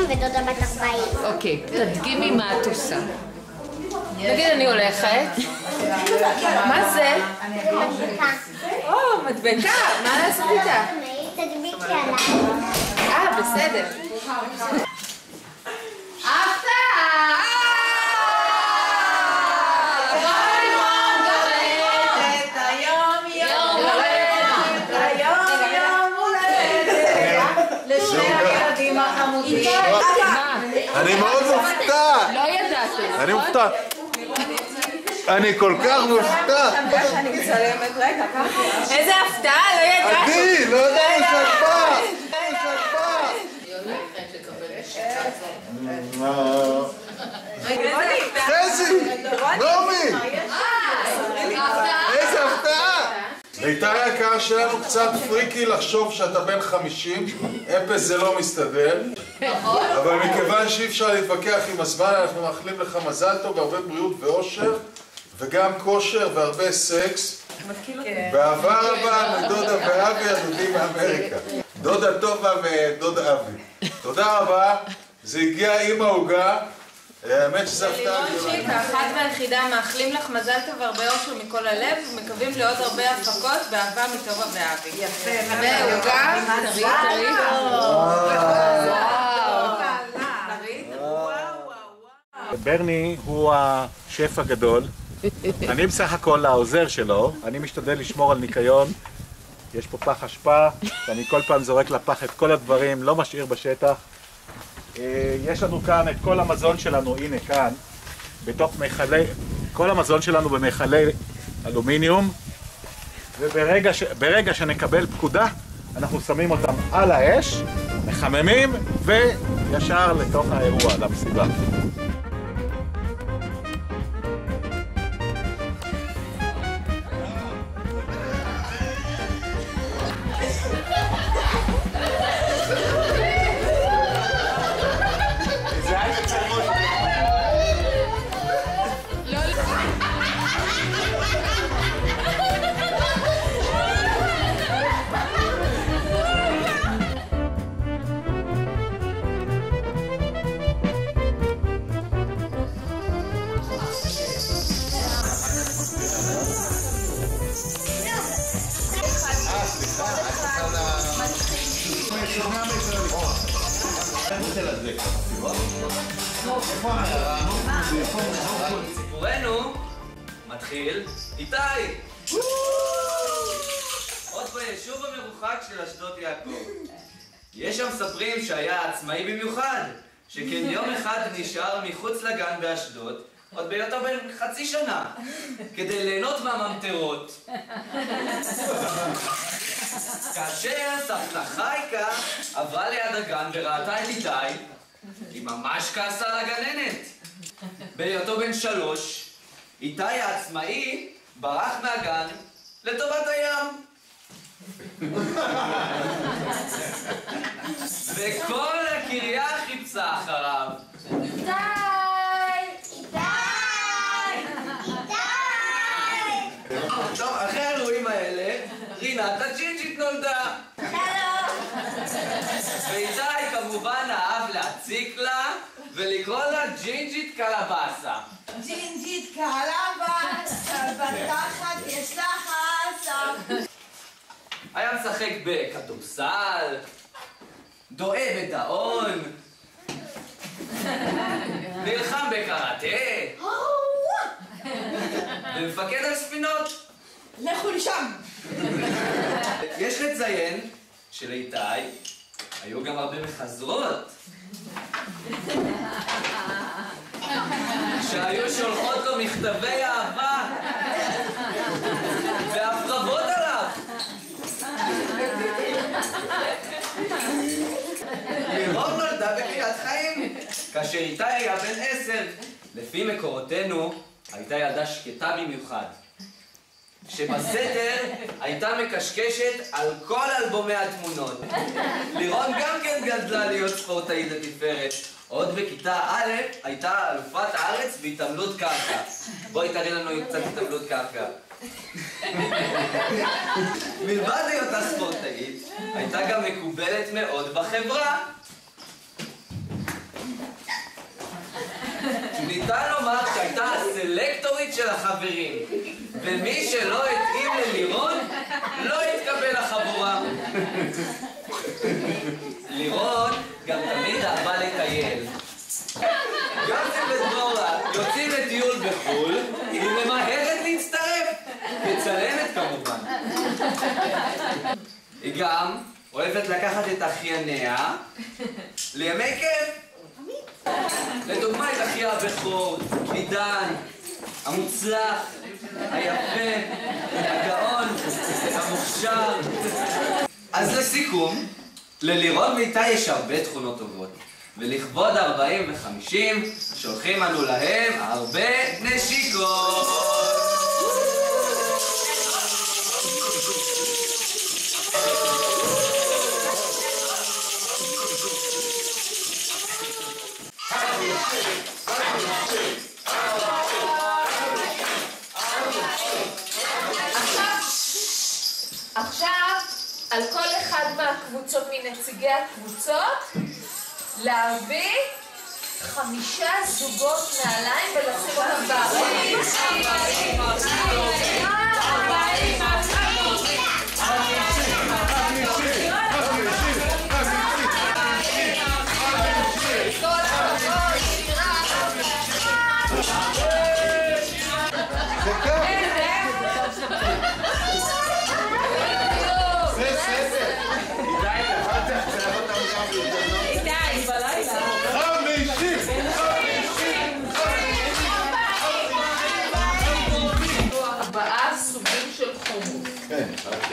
ודודה בת 40. אוקיי, תדגימי מה את עושה. נגיד אני הולכת. מה זה? מדבקה. או, מדבקה, מה לעשות איתה? תדביקי עליי. אה, בסדר. אני מאוד מופתע! לא ידעתם, אני נכון? מופתע! אני כל כך מופתע! איזה הפתעה, לא ידעתם. עדי, לא ידענו שאת באה! חזי! נעמי! בית"ר היקר שלנו קצת פריקי לחשוב שאתה בן 50, אפס זה לא מסתדר, אבל מכיוון שאי אפשר להתווכח עם הזמן, אנחנו מאחלים לך מזל טוב והרבה בריאות ואושר, וגם כושר והרבה סקס. באהבה רבה מדודה ואבי הדודים מאמריקה. דודה טובה ודודה אבי. תודה רבה, זה הגיע עם העוגה. האמת שזה הפתעה גדולה. שיק, האחת והיחידה, מאחלים לך מזל טוב והרבה אושר מכל הלב, ומקווים לעוד הרבה הפקות באהבה מטובה ואבי. יפה. ועוגה, טרי טרי. ברני הוא השף הגדול, אני בסך הכל העוזר שלו, אני משתדל לשמור על ניקיון, יש פה פח אשפה, ואני כל פעם זורק לפח את כל הדברים, לא משאיר בשטח. אה, יש לנו כאן את כל המזון שלנו, הנה כאן, בתוך מכלי, כל המזון שלנו במכלי אלומיניום, וברגע ש, שנקבל פקודה, אנחנו שמים אותם על האש, מחממים, וישר לתוך האירוע, למסיבה. סיפורנו מתחיל איתי! עוד ביישוב המרוחק של אשדות יעקב. יש שם מספרים שהיה עצמאי במיוחד, שכן יום אחד נשאר מחוץ לגן באשדוד, עוד בהיותו בן חצי שנה, כדי ליהנות מהממטרות. כאשר סבתא חייקה עברה ליד הגן וראתה את איתי, היא ממש כעסה על הגננת. בהיותו בן שלוש, איתי העצמאי ברח מהגן לטובת הים. וכל הקריה חיפשה אחריו. איתי! איתי! טוב, אחרי האירועים רינת הג'ינג'ית נולדה. ואיתי כמובן אהב להציק לה ולקרוא לה ג'ינג'ית קלבאסה. ג'ינג'ית קלבס, בתחת יש לך חסה. היה משחק בכדורסל, דואה בדאון, נלחם בקראטה, ומפקד על ספינות. לכו לשם. יש לציין שלאיתי היו גם הרבה מחזרות. שהיו שולחות לו מכתבי אהבה ואף רבות עליו. לירון נולדה בקריית חיים, כאשר איתי היה בן עשר. לפי מקורותינו, הייתה ילדה שקטה במיוחד. שבסתר הייתה מקשקשת על כל אלבומי התמונות. לירון גם כן גדלה להיות ספורטאית לתפארת. עוד בכיתה א' הייתה אלופת הארץ בהתעמלות קרקע. בואי תראי לנו קצת התעמלות קרקע. מלבד היותה ספורטאית, הייתה גם מקובלת מאוד בחברה. ניתן לומר שהייתה הסלקטורית של החברים, ומי שלא התאים ללירון, לא התקבל לחבורה. לירון גם תמיד אהבה לטייל. יוסי ודבורה יוצאים לטיול בחו"ל, היא ממהרת להצטרף. מצלמת כמובן. היא גם אוהבת לקחת את אחייניה לימי כיף. לדוגמה את אחיה הבכור, עידן, המוצלח, היפה, הגאון, המוכשר. אז לסיכום, ללירון ואיתי יש הרבה תכונות טובות. ולכבוד 40 ו-50 שולחים אנו להם הרבה נשיקות! מנציגי הקבוצות, להביא חמישה זוגות נעליים ולשים אותם בארבעים.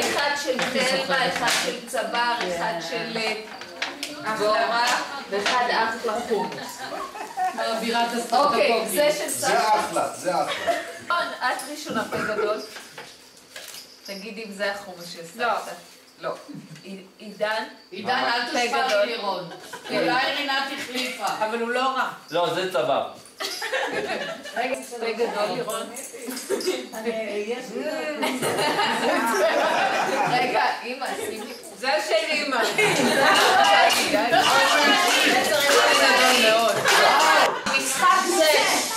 אחד של תלמה, אחד של צבר, אחד של אה, דבורה, ואחד אחלה חומוס. אוקיי, זה של זה סבתא. אחלה, זה אחלה. את ראשונה פה גדול. תגידי אם זה החומוס של סבתא. לא. עי- עידן? עידן, אל תשפע גדול. לירון. כן. אולי רינת החליפה. אבל הוא לא רע. לא, זה צבא. רגע, פה גדול, לירון. רגע, אימא, שימי. זה של אימא. משחק זה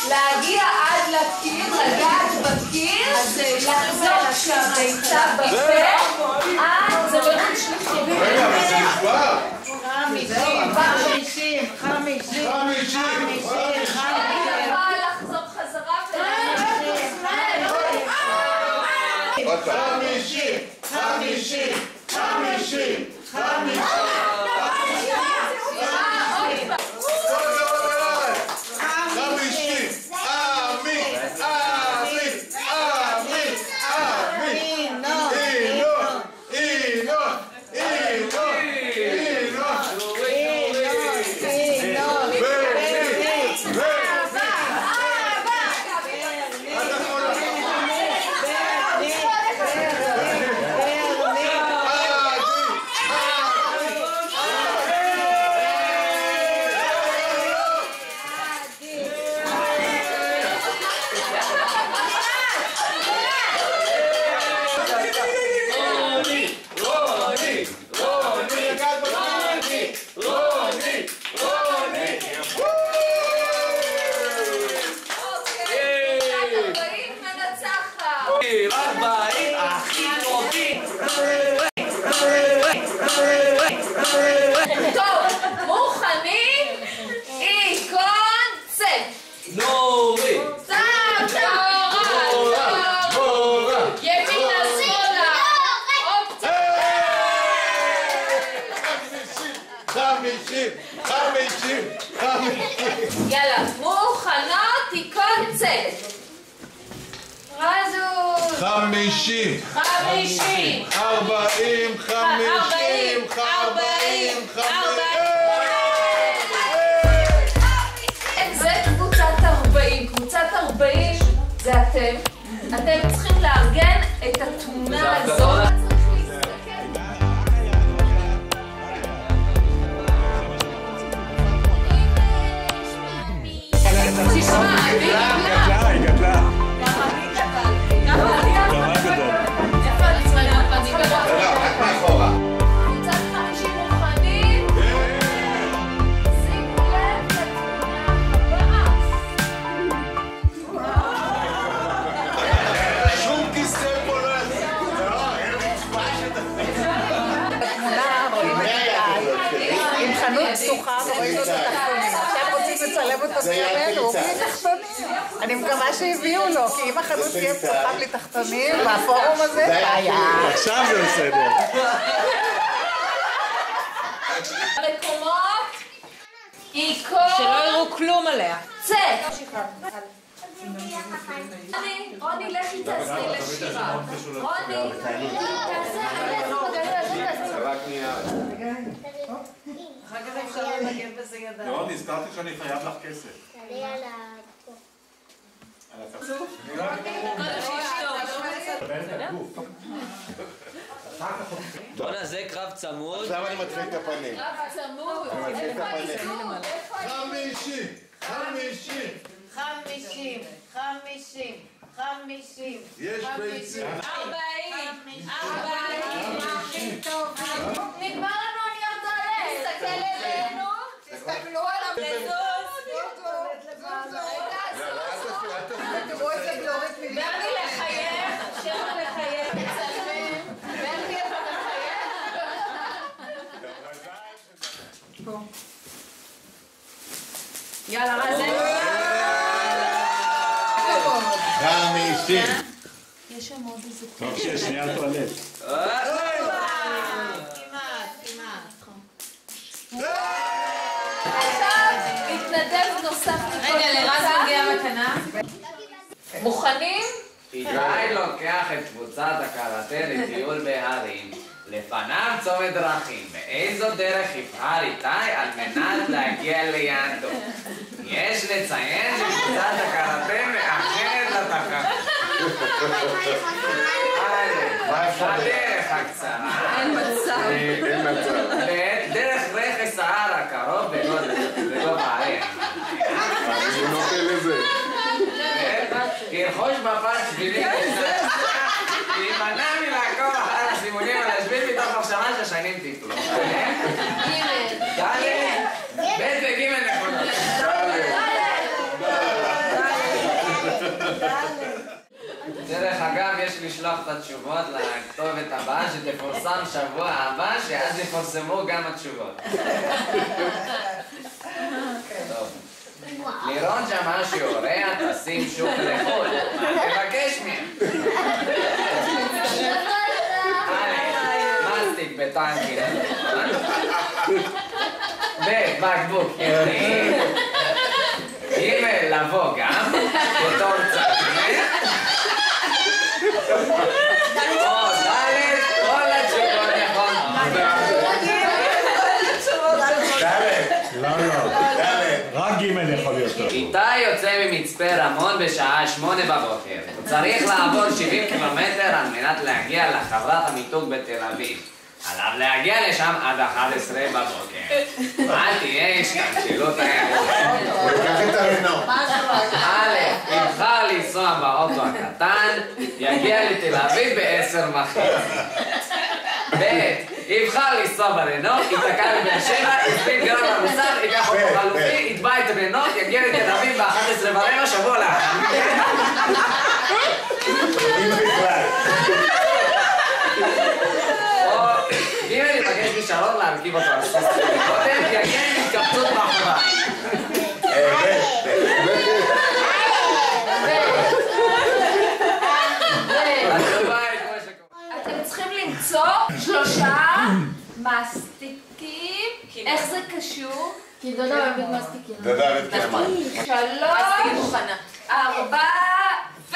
להגיע עד לקיר, לגעת בקיר, לחזור כשהביצה בפה, עד זה לא לשלוח רגע, אבל זה נשבר. חמישים, חמישים. חמישים! לחזור חזרה עוד פעם. חמישים! חמישים! 50 50 40 50 40 40 50 זה קבוצת 40 קבוצת 40 זה אתם. אתם צריכים לארגן את התמונה הזאת. תשמע, אני תהיה פתוחה בלי תחתונים, בפורום הזה, בעיה. עכשיו זה בסדר. מקומות. עיקור. שלא יראו כלום עליה. צא. רוני, רוני, לכי תעשי לשירה. רוני, תעשה אחר כך אפשר לנגן בזה ידיים. לא, נזכרתי שאני חייב לך כסף. על ה... על התקציב. בוא נעשה קרב צמוד. עכשיו אני מתחיל את הפנים. צמוד. אני מתחיל את הפנים. איפה חמישי! חמישי! חמישים, חמישים, חמישים. יש ביצים. חמישי! טוב שיש שנייה טואלט. עכשיו מתנדב נוסף. רגע, לרז מגיע מתנה. מוכנים? איתי לוקח את קבוצת הקראטה לטיול בהרים. לפניו צומת דרכים. באיזו דרך יבחר איתי על מנת להגיע ליעדו? יש לציין שקבוצת הקראטה. א', הדרך הקצרה. אין מצב. אין מצב. דרך רכס ההר הקרוב בגובה העיר. אני נותן לזה. ירכוש מפת שבילים להימנע מלעקוב אחר הסימונים על השביל מתוך מחשבה שהשנים טיפלו. ד' ב' וג' נכונות. דרך אגב, יש לשלוח את התשובות לכתובת הבאה שתפורסם שבוע הבא, שאז יפורסמו גם התשובות. לירון שמע שהוריה טסים שוב לחו"ל. תבקש מהם? מסטיק בטנקים. ב', בקבוק יוני. ג', לבוא גם, בתור צדיק. איתי יוצא ממצפה רמון בשעה שמונה בבוקר. הוא צריך לעבור 70 קילומטר על מנת להגיע לחברת המיתוג בתל אביב. עליו להגיע לשם עד 11 בבוקר. אל תהיה השתלשלות האירוע. הוא ייקח את. א', יבחר לנסוע באוטו הקטן, יגיע לתל אביב ב-10 וחצי. ב', יבחר לנסוע ברנות, ייתקע בבאר שבע, יספיק גרם למוסר, ייקח אוטו חלופי, יתבע את הרנות, יגיע לתל אביב ב-11 ורבע, שבוע לאחר. אם בכלל. או ג', בשרון להרכיב אותו על סוס קודם, יגיע עם התקפצות שקורה. אתם צריכים למצוא שלושה מסטיקים. איך זה קשור? כי דודה אוהבת מסטיקים. דודה אוהבת קרמן. שלוש. ארבע, ו...